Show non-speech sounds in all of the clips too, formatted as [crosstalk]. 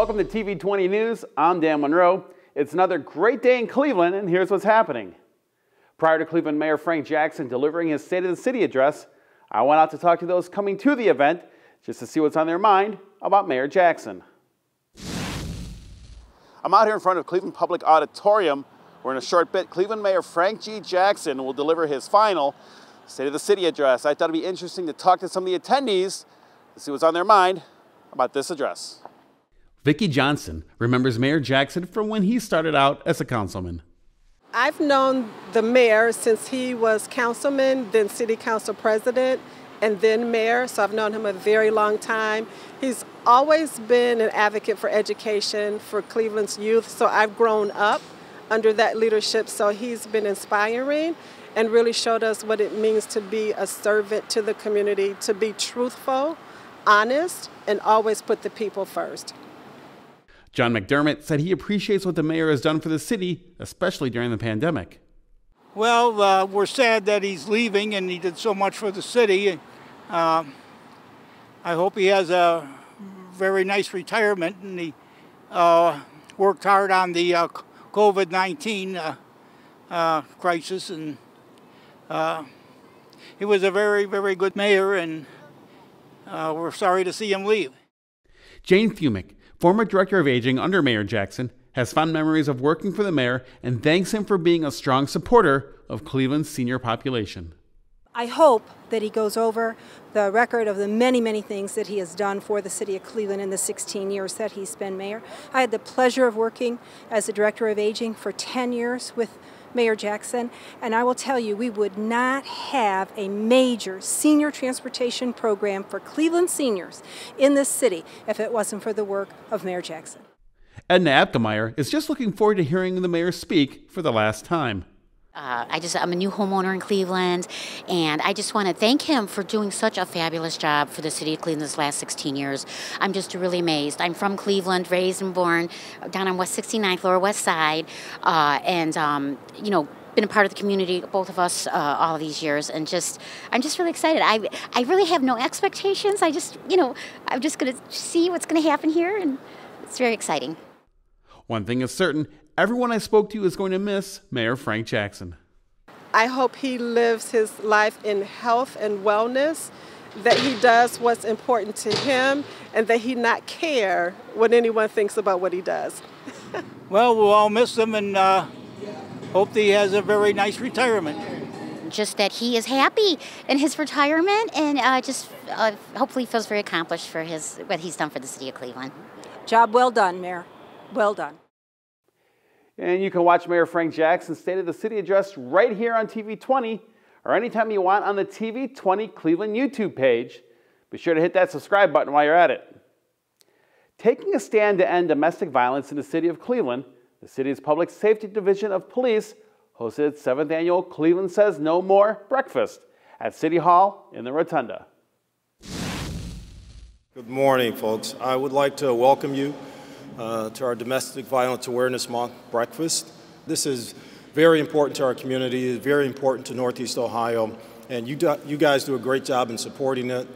Welcome to TV20 News. I'm Dan Monroe. It's another great day in Cleveland, and here's what's happening. Prior to Cleveland Mayor Frank Jackson delivering his State of the City address, I went out to talk to those coming to the event just to see what's on their mind about Mayor Jackson. I'm out here in front of Cleveland Public Auditorium where in a short bit, Cleveland Mayor Frank G. Jackson will deliver his final State of the City address. I thought it'd be interesting to talk to some of the attendees to see what's on their mind about this address. Vicki Johnson remembers Mayor Jackson from when he started out as a councilman. I've known the mayor since he was councilman, then city council president, and then mayor, so I've known him a very long time. He's always been an advocate for education for Cleveland's youth, so I've grown up under that leadership, so he's been inspiring and really showed us what it means to be a servant to the community, to be truthful, honest, and always put the people first. John McDermott said he appreciates what the mayor has done for the city, especially during the pandemic. Well, uh, we're sad that he's leaving and he did so much for the city. Uh, I hope he has a very nice retirement and he uh, worked hard on the uh, COVID 19 uh, uh, crisis. And he was a very, very good mayor, and we're sorry to see him leave. Jane Fumick former director of aging under Mayor Jackson, has fond memories of working for the mayor and thanks him for being a strong supporter of Cleveland's senior population. I hope that he goes over the record of the many, many things that he has done for the city of Cleveland in the 16 years that he's been mayor. I had the pleasure of working as the director of aging for 10 years with Mayor Jackson, and I will tell you, we would not have a major senior transportation program for Cleveland seniors in this city if it wasn't for the work of Mayor Jackson. Edna Apkemeyer is just looking forward to hearing the mayor speak for the last time. Uh, I just I'm a new homeowner in Cleveland, and I just want to thank him for doing such a fabulous job for the city of Cleveland this last 16 years. I'm just really amazed. I'm from Cleveland, raised and born down on West 69th, Lower West Side, uh, and um, you know been a part of the community, both of us, uh, all these years, and just I'm just really excited. I I really have no expectations. I just you know I'm just going to see what's going to happen here, and it's very exciting. One thing is certain everyone I spoke to is going to miss Mayor Frank Jackson. I hope he lives his life in health and wellness, that he does what's important to him, and that he not care what anyone thinks about what he does. [laughs] well, we'll all miss him and uh, hope that he has a very nice retirement. Just that he is happy in his retirement and uh, just uh, hopefully feels very accomplished for his what he's done for the city of Cleveland. Job well done, Mayor. Well done. And you can watch Mayor Frank Jackson's State of the City address right here on TV 20 or anytime you want on the TV 20 Cleveland YouTube page. Be sure to hit that subscribe button while you're at it. Taking a stand to end domestic violence in the city of Cleveland, the city's Public Safety Division of Police hosted its seventh annual Cleveland Says No More breakfast at City Hall in the Rotunda. Good morning, folks. I would like to welcome you uh, to our Domestic Violence Awareness Month breakfast. This is very important to our community, very important to Northeast Ohio, and you, do, you guys do a great job in supporting it,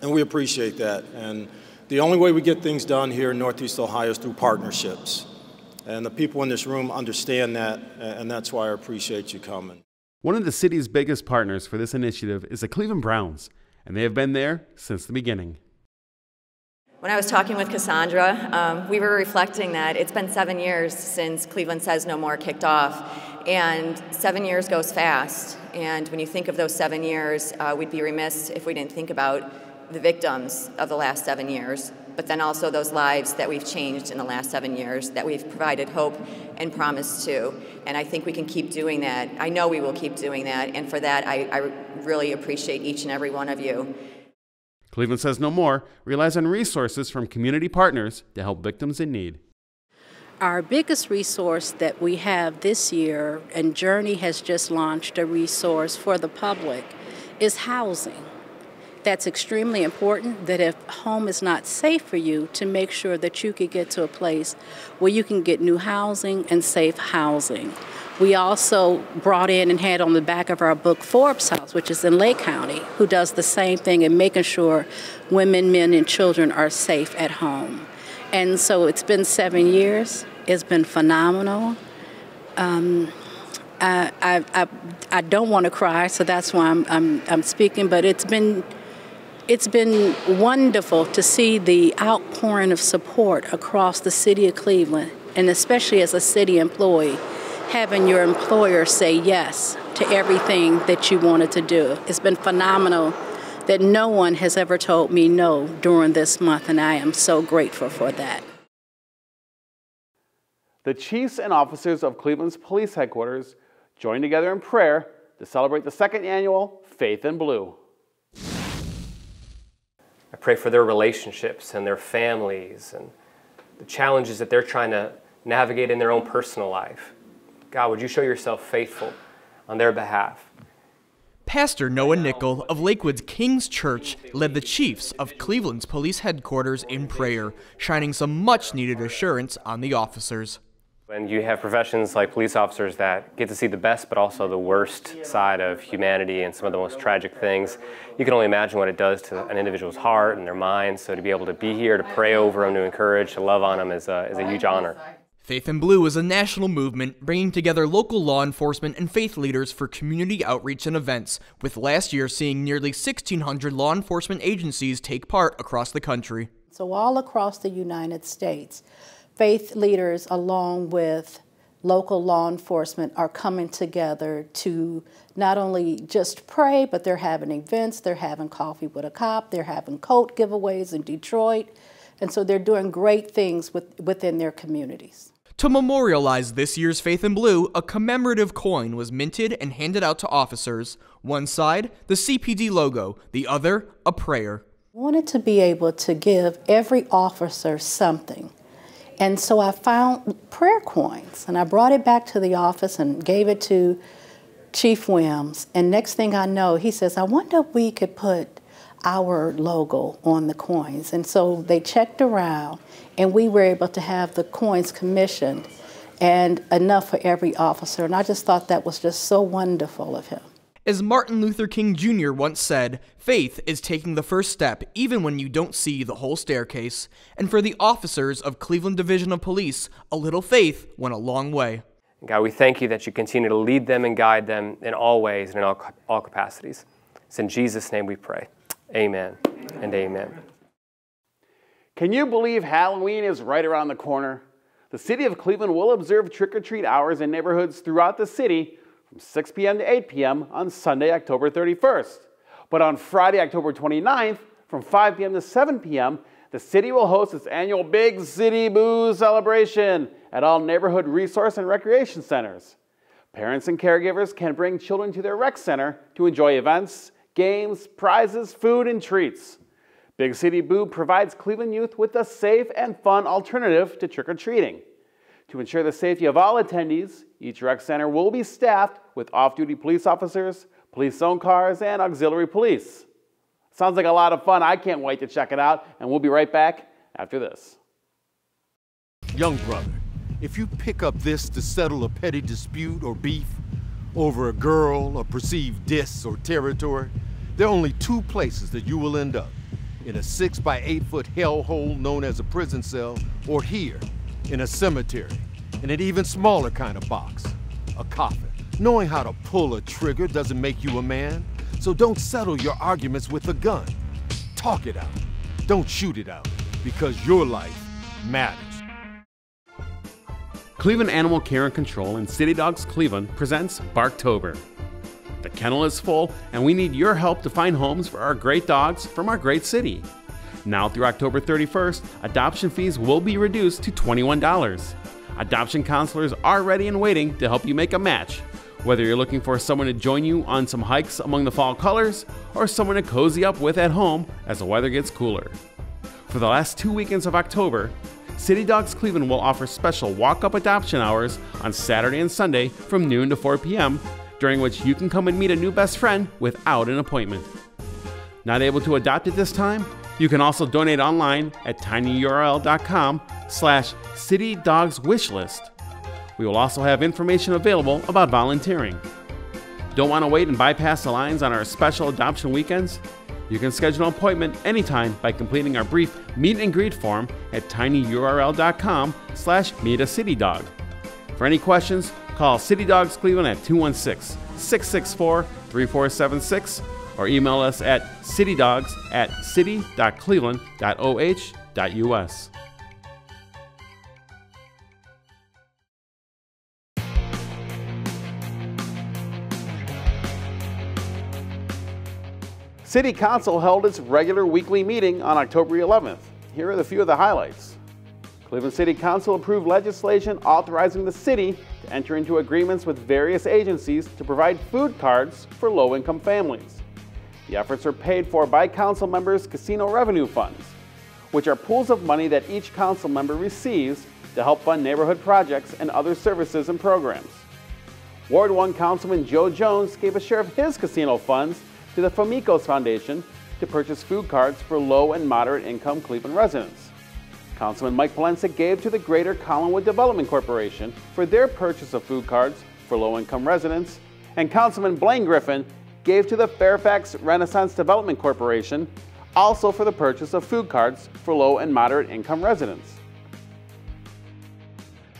and we appreciate that. And the only way we get things done here in Northeast Ohio is through partnerships. And the people in this room understand that, and that's why I appreciate you coming. One of the city's biggest partners for this initiative is the Cleveland Browns, and they have been there since the beginning. When I was talking with Cassandra, um, we were reflecting that it's been seven years since Cleveland Says No More kicked off, and seven years goes fast. And when you think of those seven years, uh, we'd be remiss if we didn't think about the victims of the last seven years, but then also those lives that we've changed in the last seven years, that we've provided hope and promise to. And I think we can keep doing that. I know we will keep doing that, and for that, I, I really appreciate each and every one of you. Cleveland Says No More relies on resources from community partners to help victims in need. Our biggest resource that we have this year, and Journey has just launched a resource for the public, is housing. That's extremely important that if home is not safe for you, to make sure that you can get to a place where you can get new housing and safe housing. We also brought in and had on the back of our book Forbes House, which is in Lake County, who does the same thing in making sure women, men, and children are safe at home. And so it's been seven years. It's been phenomenal. Um, I, I, I, I, don't want to cry, so that's why I'm, I'm, I'm speaking, but it's been, it's been wonderful to see the outpouring of support across the city of Cleveland, and especially as a city employee, having your employer say yes to everything that you wanted to do. It's been phenomenal that no one has ever told me no during this month, and I am so grateful for that. The chiefs and officers of Cleveland's police headquarters joined together in prayer to celebrate the second annual Faith and Blue. I pray for their relationships and their families and the challenges that they're trying to navigate in their own personal life. God, would you show yourself faithful on their behalf? Pastor Noah Nickel of Lakewood's King's Church led the chiefs of Cleveland's police headquarters in prayer, shining some much needed assurance on the officers. When you have professions like police officers that get to see the best but also the worst side of humanity and some of the most tragic things, you can only imagine what it does to an individual's heart and their mind. So to be able to be here, to pray over them, to encourage, to love on them is a, is a huge honor. Faith and Blue is a national movement bringing together local law enforcement and faith leaders for community outreach and events, with last year seeing nearly 1,600 law enforcement agencies take part across the country. So, all across the United States, faith leaders, along with local law enforcement, are coming together to not only just pray, but they're having events, they're having coffee with a cop, they're having coat giveaways in Detroit. And so they're doing great things with, within their communities. To memorialize this year's Faith and Blue, a commemorative coin was minted and handed out to officers. One side, the CPD logo, the other, a prayer. I wanted to be able to give every officer something and so I found prayer coins and I brought it back to the office and gave it to Chief Wims. And next thing I know, he says, I wonder if we could put our logo on the coins. And so they checked around and we were able to have the coins commissioned and enough for every officer. And I just thought that was just so wonderful of him. As Martin Luther King Jr. once said, faith is taking the first step even when you don't see the whole staircase. And for the officers of Cleveland Division of Police, a little faith went a long way. God, we thank you that you continue to lead them and guide them in all ways and in all, all capacities. It's in Jesus' name we pray. Amen and amen. Can you believe Halloween is right around the corner? The city of Cleveland will observe trick or treat hours in neighborhoods throughout the city from 6 p.m. to 8 p.m. on Sunday, October 31st. But on Friday, October 29th, from 5 p.m. to 7 p.m., the city will host its annual Big City Boo celebration at all neighborhood resource and recreation centers. Parents and caregivers can bring children to their rec center to enjoy events, games, prizes, food, and treats. Big City Boo provides Cleveland youth with a safe and fun alternative to trick or treating. To ensure the safety of all attendees, each rec center will be staffed with off-duty police officers, police-owned cars, and auxiliary police. Sounds like a lot of fun. I can't wait to check it out, and we'll be right back after this. Young brother, if you pick up this to settle a petty dispute or beef over a girl, a perceived diss or territory, there are only two places that you will end up. In a six by eight foot hellhole known as a prison cell, or here, in a cemetery, in an even smaller kind of box, a coffin. Knowing how to pull a trigger doesn't make you a man, so don't settle your arguments with a gun. Talk it out. Don't shoot it out, because your life matters. Cleveland Animal Care and Control and City Dogs Cleveland presents Barktober. The kennel is full, and we need your help to find homes for our great dogs from our great city. Now through October 31st, adoption fees will be reduced to $21. Adoption counselors are ready and waiting to help you make a match. Whether you're looking for someone to join you on some hikes among the fall colors or someone to cozy up with at home as the weather gets cooler. For the last two weekends of October, City Dogs Cleveland will offer special walk up adoption hours on Saturday and Sunday from noon to 4 p.m., during which you can come and meet a new best friend without an appointment. Not able to adopt at this time? You can also donate online at tinyurl.com slash citydogswishlist. We will also have information available about volunteering. Don't want to wait and bypass the lines on our special adoption weekends? You can schedule an appointment anytime by completing our brief meet and greet form at tinyurl.com slash meet a city dog. For any questions, call City Dogs Cleveland at 216 664 3476 or email us at citydogs at city.cleveland.oh.us. City Council held its regular weekly meeting on October 11th. Here are the few of the highlights. Cleveland City Council approved legislation authorizing the city to enter into agreements with various agencies to provide food cards for low-income families. The efforts are paid for by council members' casino revenue funds, which are pools of money that each council member receives to help fund neighborhood projects and other services and programs. Ward 1 Councilman Joe Jones gave a share of his casino funds to the Famicos Foundation to purchase food cards for low and moderate income Cleveland residents. Councilman Mike Polensek gave to the Greater Collinwood Development Corporation for their purchase of food cards for low income residents, and Councilman Blaine Griffin gave to the Fairfax Renaissance Development Corporation also for the purchase of food carts for low and moderate income residents.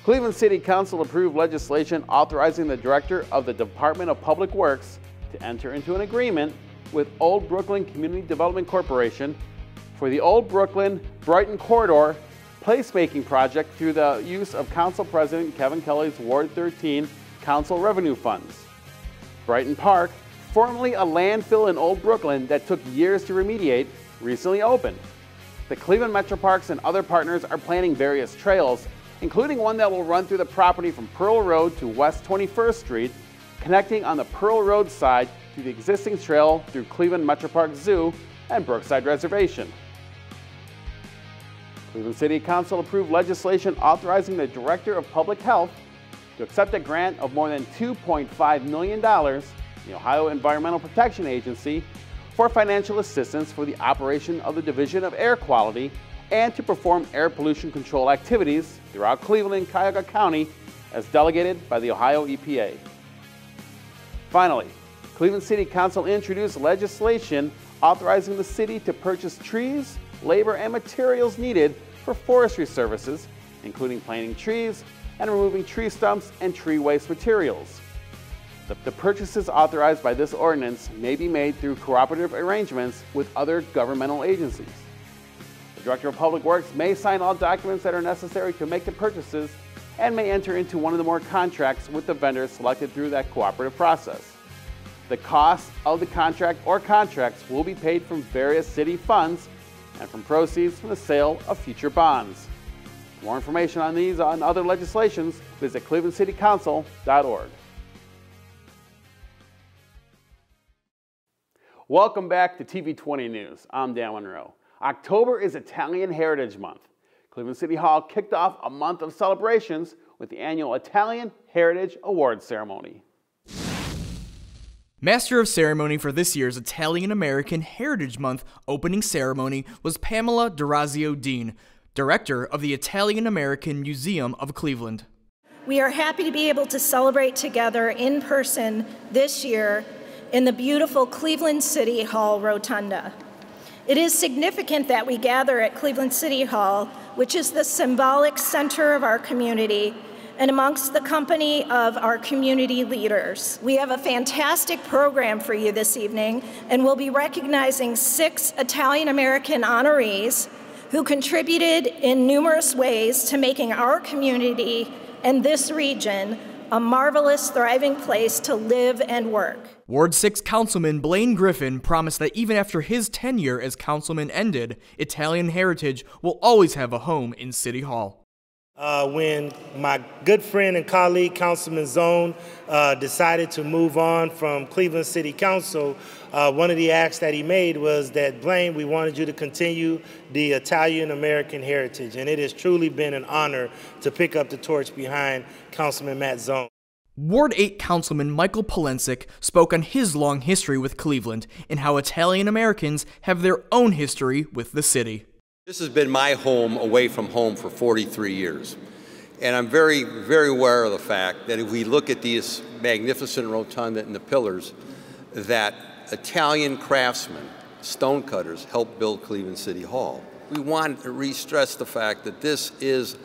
Cleveland City Council approved legislation authorizing the Director of the Department of Public Works to enter into an agreement with Old Brooklyn Community Development Corporation for the Old Brooklyn Brighton Corridor placemaking project through the use of Council President Kevin Kelly's Ward 13 Council revenue funds. Brighton Park, formerly a landfill in Old Brooklyn that took years to remediate, recently opened. The Cleveland Metro Parks and other partners are planning various trails, including one that will run through the property from Pearl Road to West 21st Street, connecting on the Pearl Road side to the existing trail through Cleveland Metro Park Zoo and Brookside Reservation. Cleveland City Council approved legislation authorizing the Director of Public Health to accept a grant of more than $2.5 million the Ohio Environmental Protection Agency for financial assistance for the operation of the Division of Air Quality and to perform air pollution control activities throughout Cleveland and Cuyahoga County as delegated by the Ohio EPA. Finally, Cleveland City Council introduced legislation authorizing the city to purchase trees, labor, and materials needed for forestry services, including planting trees and removing tree stumps and tree waste materials. The, purchases authorized by this ordinance may be made through cooperative arrangements with other governmental agencies. The Director of Public Works may sign all documents that are necessary to make the purchases and may enter into one of the more contracts with the vendors selected through that cooperative process. The cost of the contract or contracts will be paid from various city funds and from proceeds from the sale of future bonds. For more information on these and other legislations, visit clevelandcitycouncil.org. Welcome back to TV20 News. I'm Dan Monroe. October is Italian Heritage Month. Cleveland City Hall kicked off a month of celebrations with the annual Italian Heritage Awards ceremony. Master of Ceremony for this year's Italian American Heritage Month opening ceremony was Pamela Dorazio Dean, Director of the Italian American Museum of Cleveland. We are happy to be able to celebrate together in person this year in the beautiful Cleveland City Hall Rotunda. It is significant that we gather at Cleveland City Hall, which is the symbolic center of our community and amongst the company of our community leaders. We have a fantastic program for you this evening, and we'll be recognizing six Italian American honorees who contributed in numerous ways to making our community and this region a marvelous, thriving place to live and work. Ward 6 Councilman Blaine Griffin promised that even after his tenure as councilman ended, Italian heritage will always have a home in City Hall. Uh, when my good friend and colleague, Councilman Zone, uh, decided to move on from Cleveland City Council, uh, one of the acts that he made was that, Blaine, we wanted you to continue the Italian American heritage. And it has truly been an honor to pick up the torch behind Councilman Matt Zone. Ward 8 Councilman Michael Polensek spoke on his long history with Cleveland and how Italian Americans have their own history with the city. This has been my home away from home for 43 years. And I'm very, very aware of the fact that if we look at these magnificent rotunda and the pillars, that Italian craftsmen stonecutters helped build Cleveland City Hall. We want to re-stress the fact that this is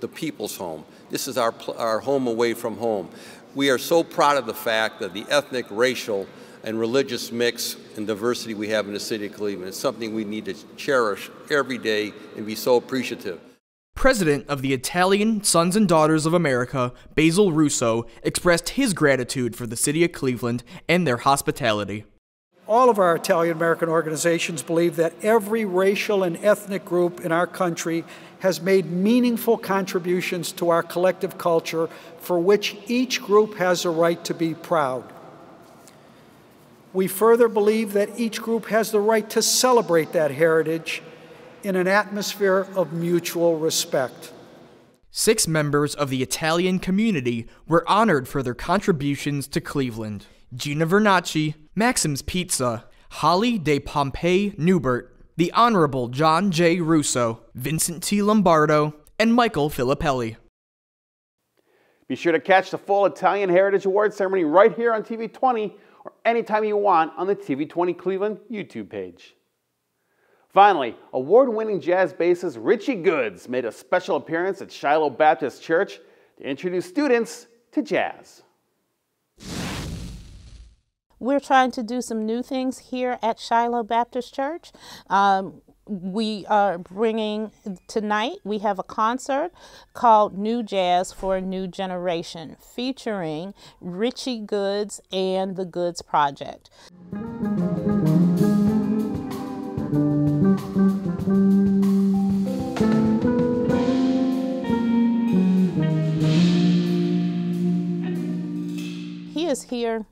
the people's home. This is our, our home away from home. We are so proud of the fact that the ethnic, racial, and religious mix and diversity we have in the city of Cleveland. It's something we need to cherish every day and be so appreciative. President of the Italian Sons and Daughters of America, Basil Russo, expressed his gratitude for the city of Cleveland and their hospitality. All of our Italian American organizations believe that every racial and ethnic group in our country has made meaningful contributions to our collective culture for which each group has a right to be proud. We further believe that each group has the right to celebrate that heritage in an atmosphere of mutual respect. Six members of the Italian community were honored for their contributions to Cleveland. Gina Vernaci, Maxim's Pizza, Holly de Pompey Newbert, the Honorable John J. Russo, Vincent T. Lombardo, and Michael Filippelli. Be sure to catch the full Italian Heritage Awards ceremony right here on TV 20 or anytime you want on the TV 20 Cleveland YouTube page. Finally, award-winning jazz bassist Richie Goods made a special appearance at Shiloh Baptist Church to introduce students to jazz. We're trying to do some new things here at Shiloh Baptist Church. Um, we are bringing tonight we have a concert called new jazz for a new generation featuring richie goods and the goods project. He is here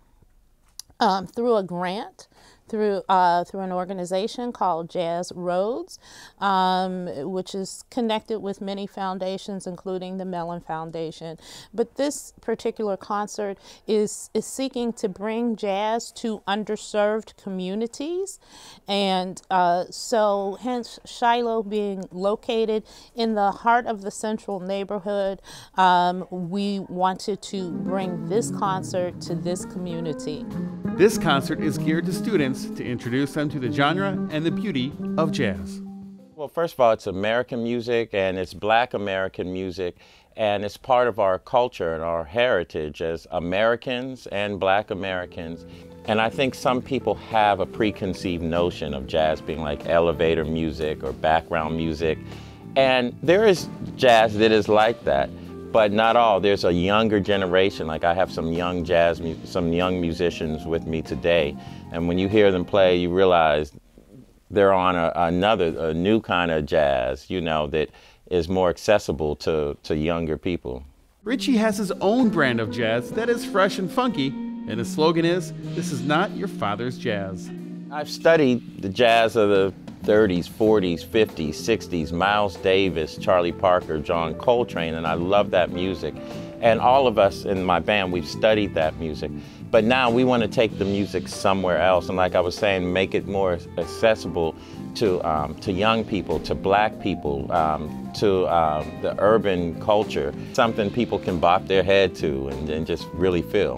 um, through a grant through uh, through an organization called Jazz Roads, um, which is connected with many foundations, including the Mellon Foundation. But this particular concert is is seeking to bring jazz to underserved communities, and uh, so hence Shiloh being located in the heart of the central neighborhood, um, we wanted to bring this concert to this community. This concert is geared to students to introduce them to the genre and the beauty of jazz. Well, first of all, it's American music and it's black American music and it's part of our culture and our heritage as Americans and black Americans. And I think some people have a preconceived notion of jazz being like elevator music or background music. And there is jazz that is like that but not all. There's a younger generation. Like I have some young jazz, some young musicians with me today, and when you hear them play, you realize they're on a, another, a new kind of jazz. You know that is more accessible to to younger people. Richie has his own brand of jazz that is fresh and funky, and his slogan is, "This is not your father's jazz." I've studied the jazz of the 30s, 40s, 50s, 60s, Miles Davis, Charlie Parker, John Coltrane, and I love that music. And all of us in my band, we've studied that music. But now we want to take the music somewhere else. And like I was saying, make it more accessible to, um, to young people, to black people, um, to um, the urban culture, something people can bop their head to and, and just really feel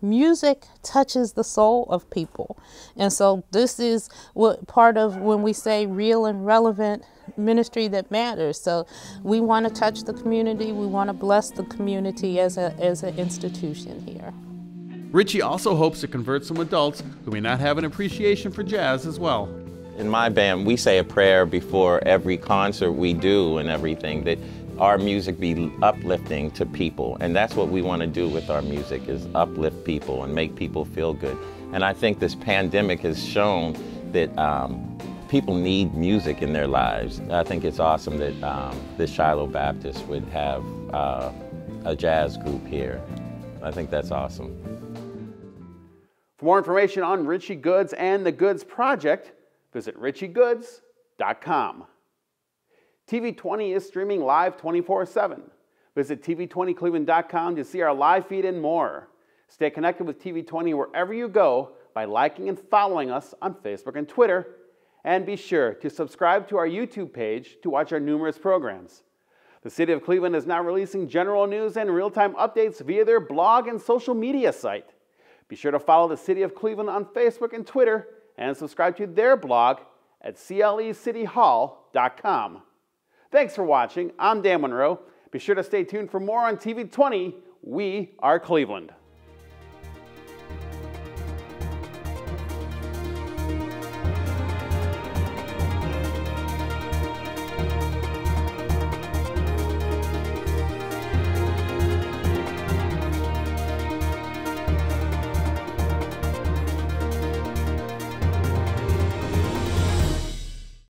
music touches the soul of people. And so this is what part of when we say real and relevant ministry that matters. So we want to touch the community, we want to bless the community as a as an institution here. Richie also hopes to convert some adults who may not have an appreciation for jazz as well. In my band, we say a prayer before every concert we do and everything that our music be uplifting to people. And that's what we want to do with our music is uplift people and make people feel good. And I think this pandemic has shown that um, people need music in their lives. I think it's awesome that um, this Shiloh Baptist would have uh, a jazz group here. I think that's awesome. For more information on Richie Goods and the Goods Project, visit richiegoods.com. TV20 is streaming live 24 7. Visit TV20Cleveland.com to see our live feed and more. Stay connected with TV20 wherever you go by liking and following us on Facebook and Twitter. And be sure to subscribe to our YouTube page to watch our numerous programs. The City of Cleveland is now releasing general news and real time updates via their blog and social media site. Be sure to follow the City of Cleveland on Facebook and Twitter and subscribe to their blog at clecityhall.com. Thanks for watching. I'm Dan Monroe. Be sure to stay tuned for more on TV 20. We are Cleveland.